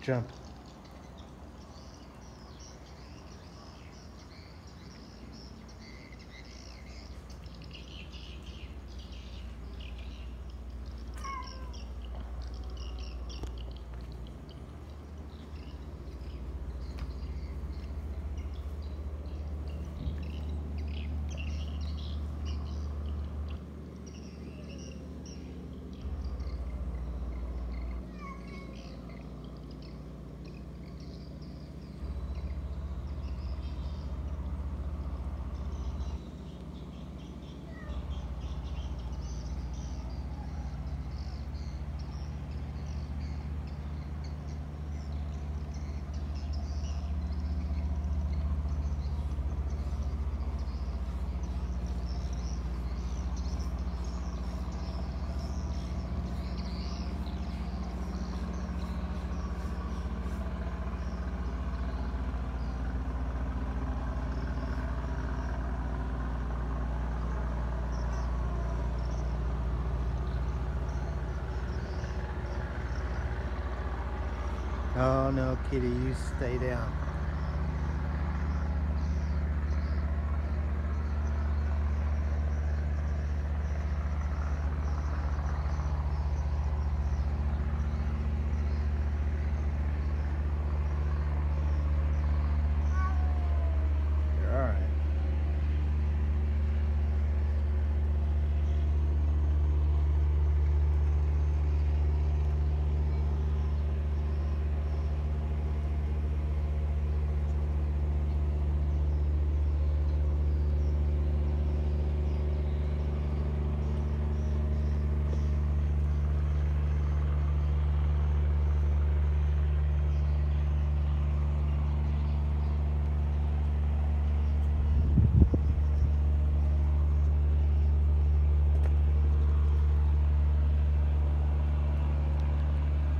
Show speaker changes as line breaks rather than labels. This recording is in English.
Jump. Oh no, kitty, you stay down.